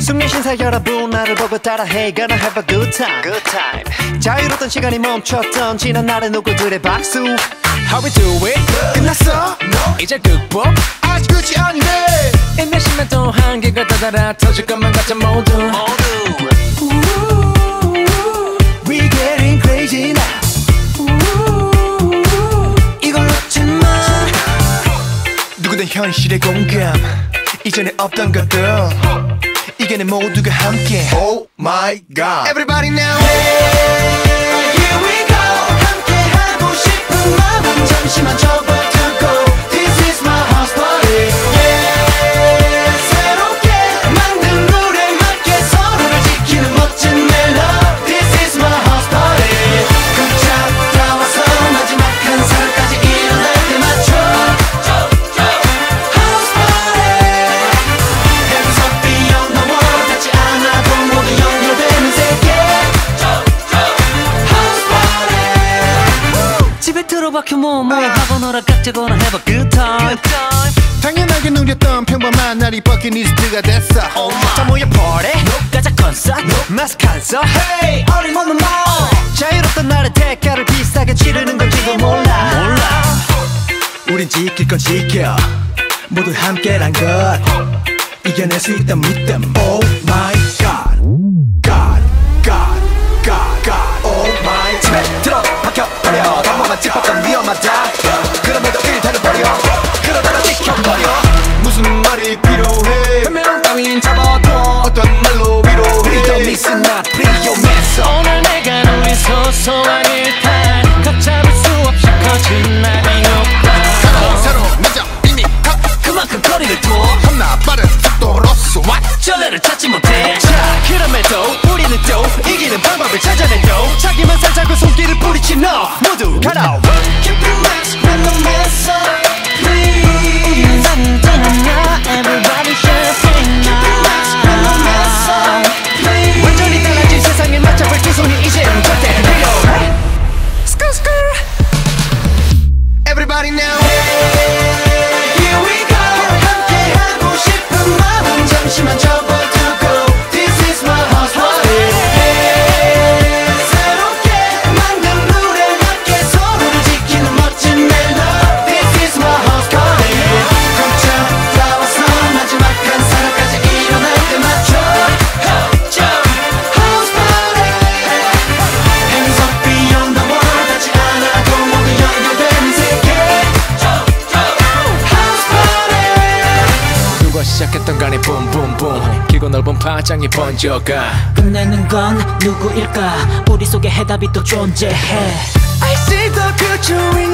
숙녀신사 여러분 나를 보고 따라해 Gonna have a good time, good time. 자유로웠던 시간이 멈췄던 지난 날의 누구들의 박수. How we do it? 끝났어? 이제 극복? 아직 끝이 아닌데. 인내심만 또 한계가 다다라 터질 것만 같아 모두. We getting crazy now. 이걸 놓지 마 누구든 현실의 공감. 이전에 없던 것들 이겨내 모두가 함께 Oh my god Everybody now Here 들어박혀 뭐뭐 하고 놀아 깍지거나 have a good time. 당연하게 누렸던 평범한 날이 버킷리스트가 됐어. 자 모여 party. 가자 콘서트 마스크 안써. Hey 어림없는 말 자유롭던 날의 대가를 비싸게 치르는 건지도 몰라. 몰라. 우린 지킬 건 지켜. 모두 함께란 것. 이겨낼 수 있다 믿음. Oh my God 위험하다 그럼에도 일단은 버려 그러다가 지켜버려. 무슨 말이 필요해? 변명 따윈 잡아둬 어떤 말로 위로해? Freedom is not 위험했어 오늘 내가 누린 소소한 일탈. 걷잡을 수 없이 커진 나의 욕망 새로운 내적 이미 그만큼 거리를 둬 겁나 빠른 속도로 쏘아 전례를 찾지 못해. 자 그럼에도 우리는 또 이기는 방법을 찾아내죠 자기만 살자고 손길을 뿌리친 너. 모두 가라 party now. 시작했던 간에 붐붐붐. 길고 넓은 파장이 번져가 끝내는 건 누구일까? 우리 속에 해답이 또 존재해. I see the future in